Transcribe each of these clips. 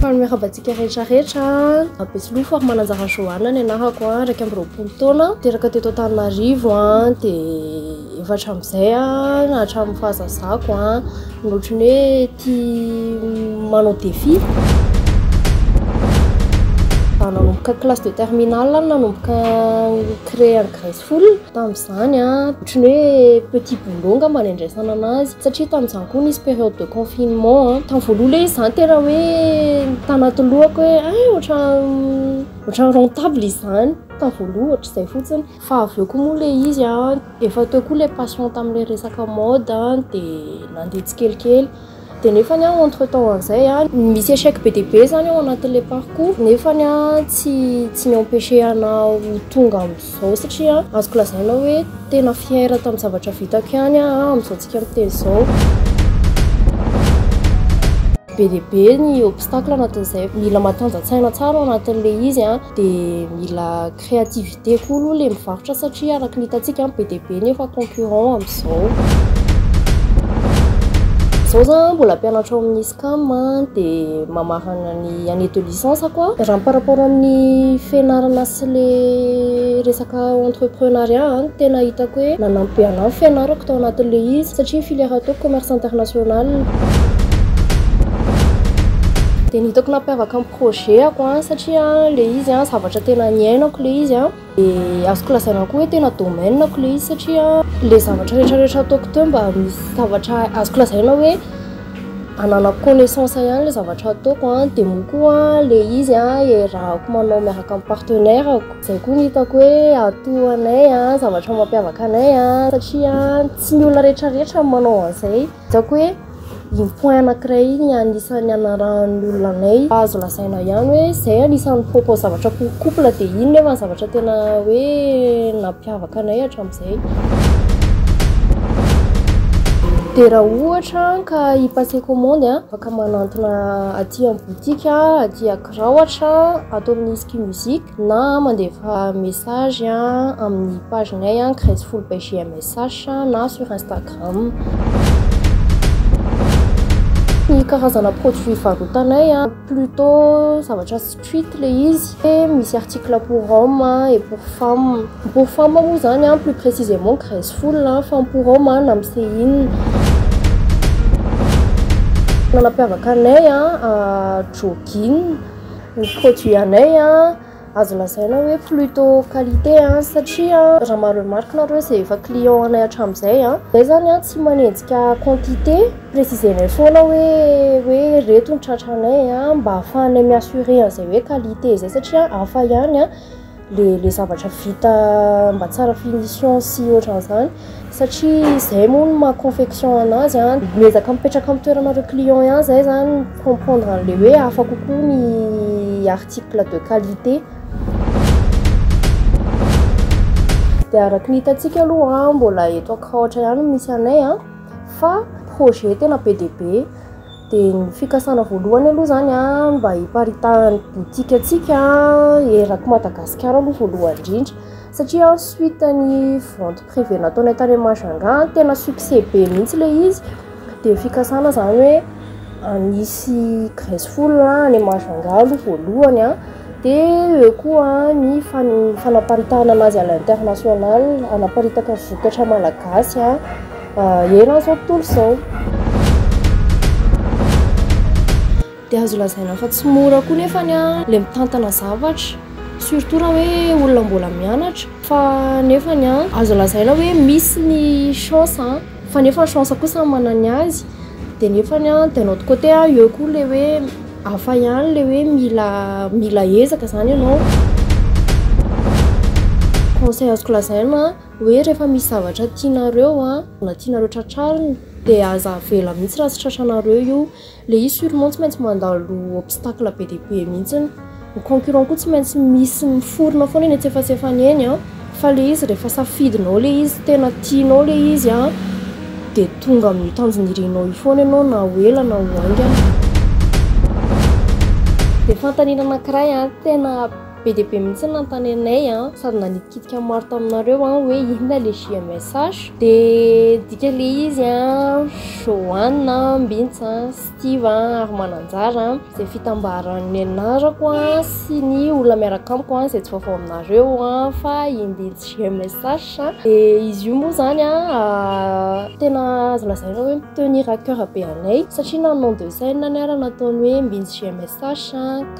Fa miarahaba antsika rehetra rehetra a Besilofo ary Mananjara Johanna ny anarako a, iraika amby roapolo taona, teraka teto Antananarivo a, dia efa hatramin'izay a, hatramin'ny fahazazako a, no ohatran'ny hoe tia manao défi. Nanomboka classe de terminale aho no nanomboka ni-créer ny Grace folo tamin'izany ohatran'ny hoe petit boulot angamba ny andraisana anazy satria tamin'izany koa nisy période de confinement a tamin'ny voaloha le izy zany tena hoe tanaty lohako hoe a eh, ohatra ohatra rentable izany tamin'ny voaloha ohatra izay fotsiny fa avy eo koa moa le izy a efa teo koa le passion tamin'le resaka mode dia nandeha tsikelikely Dia nefany an, entre temps an'izay an, misy échec be dia be izany ao anatin'ilay parc-ko, nefany an, tsy tsy ni-empêcher anà ho tonga amin'izao satria an, azoko lazaina hoe tena fière tamin'ny zavatra vitako ihany aho amin'izao tsika miteny izao. Be dia be ny obstacle anatin'izay, mila matanjantsaina tsara ao anatin'ilay izy an, dia mila Créativité koa aloha le mivarotra satria araka ny hitantsika any be dia be nefa concurrent amin'izao. Zao zany mbola mpianatra ao amin'ny SCAM dia mamarana ny année de licence ko. Raha par rapport amin'ny fianarana sy le resaka entrepreneuriat tena hitako hoe nanampy be anahy ny fianarako tao anatin'le izy satria ny filière ataoko commerce international. Dia ny hitako nampiavaka projet ako an, satria le izy an zavatra tena niainako le izy an, de azoko lazaina koa hoe tena domaine ako le izy satria le zavatra rehetra rehetra ataoko teo mba misy zavatra azoko lazaina hoe ananako connaissance ihany le zavatra ataoko an, de moa koa le izy an iarahako manao miaraka amin'ny partenaire ako, zay koa ny hitako hoe atout anay an, zavatra mampiavaka anay an, satria tsy ny olona rehetra rehetra no manao an'izay. Hitako hoe iny point anankiray iny ny anisan'ny anarahan'ny olona anay. Azo lazaina ihany hoe izay anisan'ny propos zavatra pour couple dia iny nefa ny zavatra tena hoe nampiavaka anay hatramin'izay. Dia raha ohatra ka hi-passer commande a, afaka manantona aty amin'ny boutique aty Akraho ohatra ato amin'ny Isky Music na mandefa message amin'ny page-nay Crazy Fool by GMSH na sur Instagram. Ny karazana produit varotanay a, plutôt zavatra street ilay izy, dia misy article pour homme et pour femme. Ny pour femme moa izany a, plus précisément graisse foule a, fa ny pour homme a, na misehin. Ny mampiavaka anay a, jogging ny produit anay a. azo lazaina hoe plutot qualité satria raha ma remarque nareo izay efa client anay hatramin'izay an, izahay izany an tsy manenjika quantité, préciser-nay foana hoe hoe ireto ny tratranay an, mba ahafahanay mi assurer an'izay hoe qualité izay satria hafa ihany an ilay zavatra vita mba tsara finition sy ohatran'izany. satria izay moa no maha confection anazy an, miezaka mipetraka amin'ny toeranareo client ihany izay zany mi comprendre an'ilay hoe hafa kokoa ny article de qualité. Dia araka ny hitantsika aloha an, mbola eto Ankaotra ihany no misy anay an, fa projet tena be dia be, dia ny fikasana voalohany aloha zany an, mba hiparitahan'ny boutique antsika an, erak'i Madagasikara aloha voalohany indrindra. satria en suite ny vente privée nataonay tany amin'ny Majunga tena succès be mihitsy ilay izy dia fikasana izany hoe hanisy graceful any Majunga aloha voalohany an dia eo koa ny fanaparitahana anazy à l'international hanaparitaka vokatra malagasy an eran'izao tontolo izao Dia azo lazaina fa tsy mora koa nefa ny an ilay mitantana zavatra surtout raha hoe olona mbola mianatra fa nefa ny an azo lazaina hoe misy ny chance an fa nefa ny chance koa samy manana ny azy dia nefa ny an d'un autre côté an eo koa ilay hoe hafa ihany ilay hoe mila mila ezaka izany ianao conseil azoko lazaina an hoe rehefa misy zavatra tianareo an na tianareo tratrarina dia aza avela mihitsy raha tsy tratranareo io Le i sur mon tsy maintsy mandalo obstacle be dia be mihitsy ny concurrent koa tsy maintsy misy miforona foana eny an-tsefatsefany eny an fa le izy rehefa safidinao le izy tena tianao le izy an dia tonga amin'ny tanjona irinao io foana ianao na ho ela na ho haingana dia fanontaniana anankiray an tena Be dia be mihitsy ny nanontany anay sady nanitikitika maro taminareo hoe inona ilay JMSH. Dia midika ilay izy Johanna, Mbintsa, Steve ary Mananjara izay fitambaran'ny anarako sy ny olona miaraka amiko izay tsy vaovao aminareo fa i Mbintsy JMSH. Dia izy io moa izany tena azo lazaina hoe mi-tenir à coeur be anay satria na ny nom de scène ary nataony hoe Mbintsy JMSH.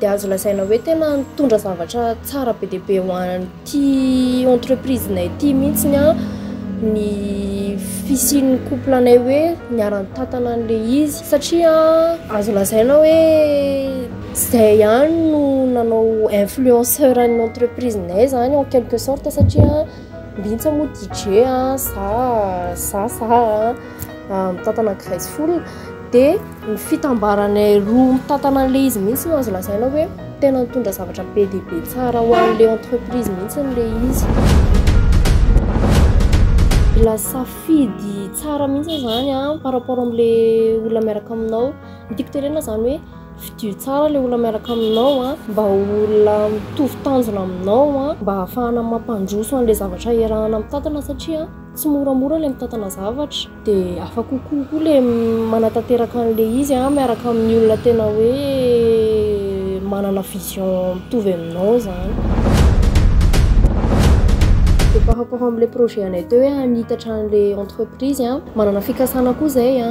dia azo lazaina hoe tena nitondra zavatra tsara be dia be ho an'ity entreprise-nay ity mihitsy ny ny fisian'ny couple anay hoe niara-nitantana an'ilay izy satria azo lazaina hoe izay ihany no nanao influenceur an'ny entreprise-nay izany en quelque sorte satria mbintsy moa DJ a, za, za, za a, mitantana graceful. dia ny fitambaranay roa mitantana an'ilay izy mihitsy no azo lazaina hoe tena nitondra zavatra be dia be tsara ho an'ilay entreprise mihitsy ilay izy. Mila safidy tsara mihitsy izany an par rapport amin'ilay olona miaraka aminao. Ny tiako tenenina izany hoe fidio tsara ilay olona miaraka aminao an mba ho olona mitovy tanjona aminao an mba hahafahana mampandroso an'ilay zavatra iarahana mitantana satria tsy moramora ilay mitantana zavatra. Dia hafa kokoa koa ilay manatanteraka an'ilay izy a, miaraka amin'ny olona tena hoe manana vision mitovy aminao izany. Dia par rapport amin'ilay projet anay teo hoe hanitatra an'ilay entreprise a, manana fikasana koa izay a,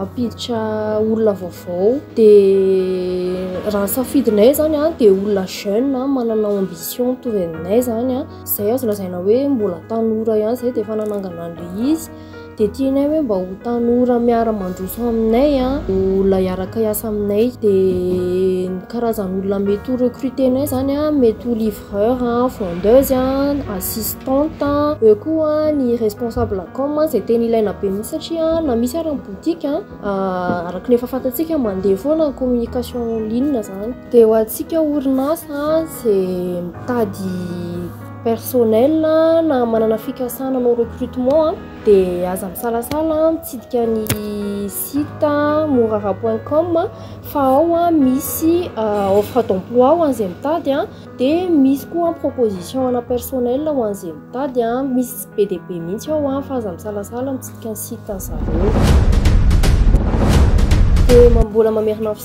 hampiditra olona vaovao. Dia raha ny safidinay izany a, dia olona jeune manana ambition mitovy aminay izany a. Izay azo lazaina hoe mbola tanora ihany izay dia efa nanangana an'ilay izy dia tianay hoe mba ho tanora miara-mandroso aminay an, olona hiaraka hiasa aminay dia ny karazan'olona mety ho recruter-nay izany an, mety ho livreur an, vendeuse an, assistante an, eo koa ny responsable com izay tena ilaina be mihitsy satria na misy ary ny boutique an, araka ny efa fantatsika mandeha foana ny communication en ligne izany. Dia ho antsika orinasa izay mitady personnel na manana fikasana hanao recrutement dia aza misalasala mitsidika ny site morara point com fa ao misy offre d'emploi ho an'izay mitady dia misy koa proposition ana personnel ho an'izay mitady, misy be dia be mihitsy ao fa aza misalasala mitsidika ny site-n'izareo.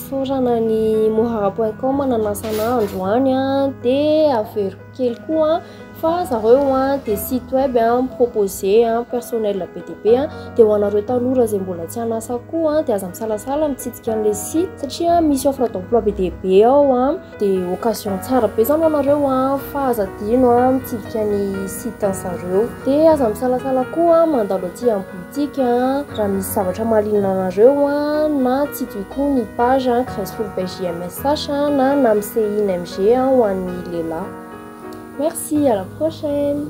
Famotorana ny moha point com nanasa anah androany dia averiko kely koa fa zareo dia site web proposé personnel be dia be dia ho anareo tanora izay mbola tsy an'asa koa dia aza misalasala mitsitsika an'ilay site satria misy offre d'emploi be dia be ao Dia occasion tsara be zany ho anareo a, fa aza adino a mitsidika ny site-ny zareo. Dia aza misalasala koa mandalo aty amin'ny boutique raha misy zavatra mahaliana anareo a, na tsidioy koa ny page Grèce Full Bay JMSH na Namsein MG ho an'ny lehilahy. Merci, à la prochaine!